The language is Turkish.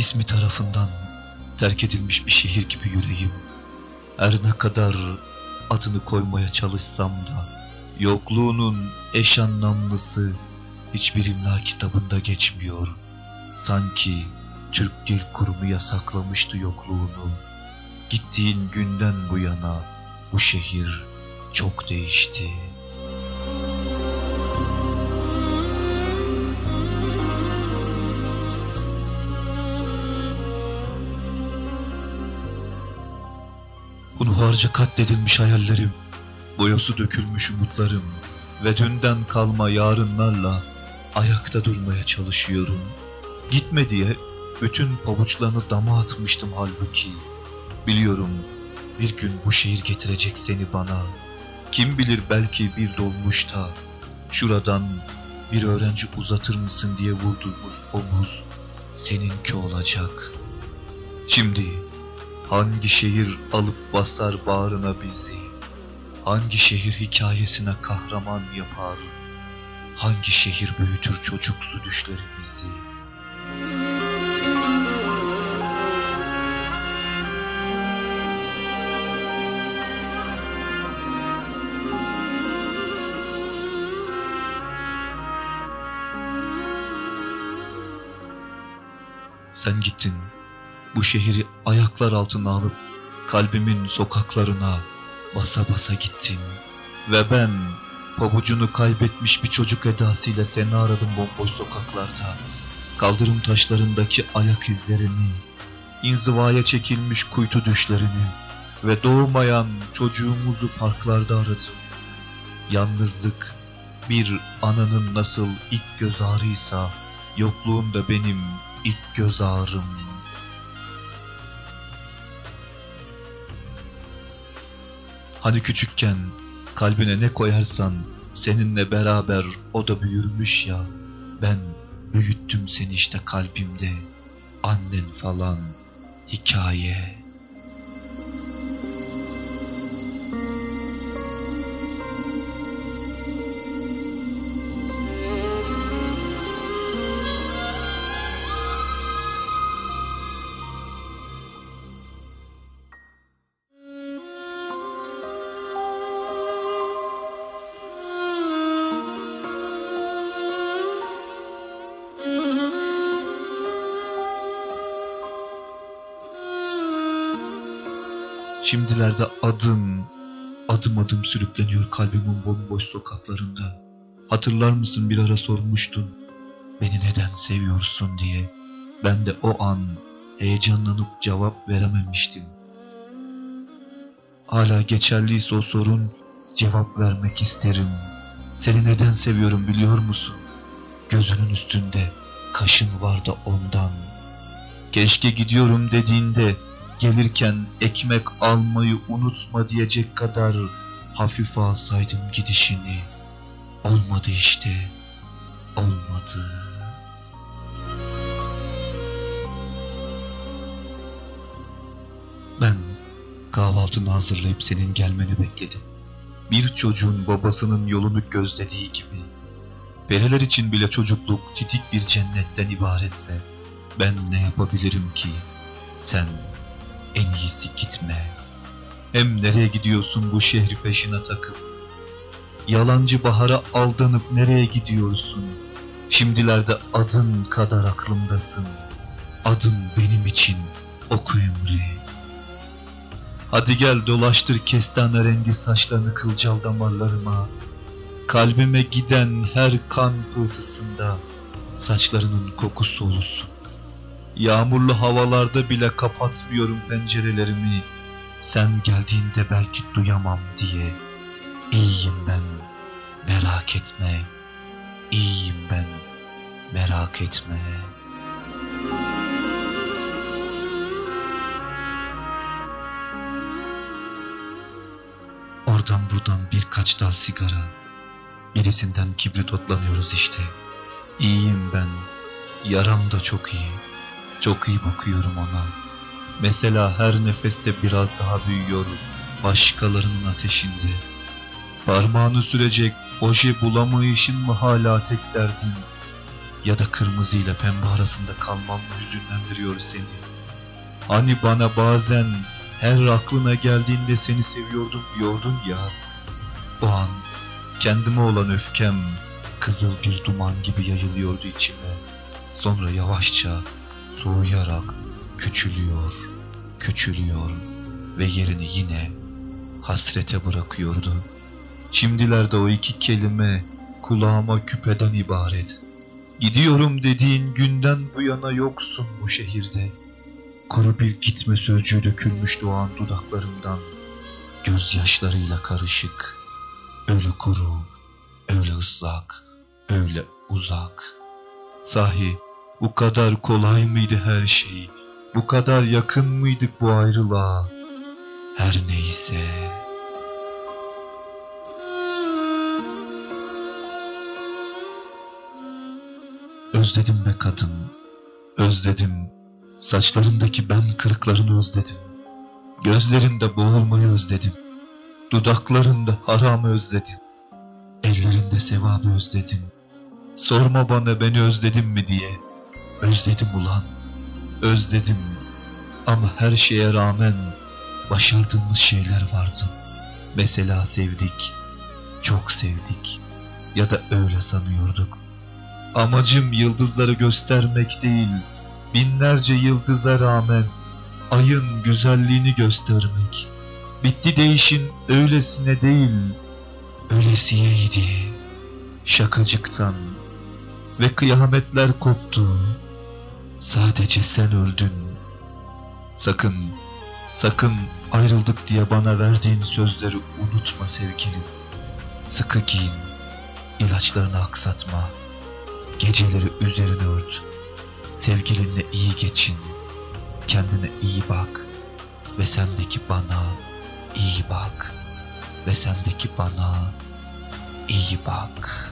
ismi tarafından terk edilmiş bir şehir gibi yüreğim. Her ne kadar adını koymaya çalışsam da yokluğunun eş anlamlısı hiçbir imla kitabında geçmiyor. Sanki Türk Dil Kurumu yasaklamıştı yokluğunu. Gittiğin günden bu yana bu şehir çok değişti. Hunharca katledilmiş hayallerim, boyası dökülmüş umutlarım ve dünden kalma yarınlarla ayakta durmaya çalışıyorum. Gitme diye bütün pabuçlarını dama atmıştım halbuki. Biliyorum bir gün bu şehir getirecek seni bana. Kim bilir belki bir dolmuşta şuradan bir öğrenci uzatır mısın diye vurduğumuz omuz seninki olacak. Şimdi hangi şehir alıp basar bağrına bizi? Hangi şehir hikayesine kahraman yapar? Hangi şehir büyütür çocuksu düşlerimizi? Sen gittin, bu şehri ayaklar altına alıp kalbimin sokaklarına basa basa gittin. Ve ben pabucunu kaybetmiş bir çocuk edasıyla seni aradım bomboş sokaklarda. Kaldırım taşlarındaki ayak izlerini, inzivaya çekilmiş kuytu düşlerini ve doğmayan çocuğumuzu parklarda aradım. Yalnızlık bir ananın nasıl ilk göz ağrıysa, yokluğun da benim ilk göz ağrım. Hani küçükken kalbine ne koyarsan seninle beraber o da büyürmüş ya. Ben büyüttüm seni işte kalbimde. Annen falan hikaye. Şimdilerde adın adım adım sürükleniyor kalbimin bomboş sokaklarında. Hatırlar mısın bir ara sormuştun beni neden seviyorsun diye. Ben de o an heyecanlanıp cevap verememiştim. Hala geçerliyse o sorun cevap vermek isterim. Seni neden seviyorum biliyor musun? Gözünün üstünde kaşın vardı ondan. Keşke gidiyorum dediğinde gelirken ekmek almayı unutma diyecek kadar hafif alsaydım gidişini. Olmadı işte, olmadı. Ben kahvaltını hazırlayıp senin gelmeni bekledim. Bir çocuğun babasının yolunu gözlediği gibi. Periler için bile çocukluk titik bir cennetten ibaretse ben ne yapabilirim ki? Sen en iyisi gitme. Hem nereye gidiyorsun bu şehri peşine takıp? Yalancı bahara aldanıp nereye gidiyorsun? Şimdilerde adın kadar aklımdasın. Adın benim için oku ümri. Hadi gel dolaştır kestane rengi saçlarını kılcal damarlarıma. Kalbime giden her kan pıhtısında saçlarının kokusu olsun. Yağmurlu havalarda bile kapatmıyorum pencerelerimi. Sen geldiğinde belki duyamam diye. İyiyim ben, merak etme. İyiyim ben, merak etme. Oradan buradan birkaç dal sigara. Birisinden kibrit otlanıyoruz işte. İyiyim ben, yaram da çok iyi. Çok iyi bakıyorum ona. Mesela her nefeste biraz daha büyüyor başkalarının ateşinde. Parmağını sürecek oje bulamayışın mı hala tek derdin? Ya da kırmızı ile pembe arasında kalmam mı hüzünlendiriyor seni? Hani bana bazen her aklına geldiğinde seni seviyordum diyordun ya. O an kendime olan öfkem kızıl bir duman gibi yayılıyordu içime. Sonra yavaşça soğuyarak küçülüyor, küçülüyor ve yerini yine hasrete bırakıyordu. Şimdilerde o iki kelime kulağıma küpeden ibaret. Gidiyorum dediğin günden bu yana yoksun bu şehirde. Kuru bir gitme sözcüğü dökülmüş doğan dudaklarımdan. Gözyaşlarıyla karışık. Öyle kuru, öyle ıslak, öyle uzak. Sahi bu kadar kolay mıydı her şey? Bu kadar yakın mıydık bu ayrılığa? Her neyse... Özledim be kadın, özledim. Saçlarındaki ben kırıklarını özledim. Gözlerinde boğulmayı özledim. Dudaklarında haramı özledim. Ellerinde sevabı özledim. Sorma bana beni özledin mi diye. Özledim ulan, özledim. Ama her şeye rağmen başardığımız şeyler vardı. Mesela sevdik, çok sevdik. Ya da öyle sanıyorduk. Amacım yıldızları göstermek değil, binlerce yıldıza rağmen ayın güzelliğini göstermek. Bitti değişin öylesine değil, öylesiyeydi. Şakacıktan ve kıyametler koptu. Sadece sen öldün. Sakın, sakın ayrıldık diye bana verdiğin sözleri unutma sevgilim. Sıkı giyin, ilaçlarını aksatma. Geceleri üzerine ört. Sevgilinle iyi geçin. Kendine iyi bak. Ve sendeki bana iyi bak. Ve sendeki bana iyi bak.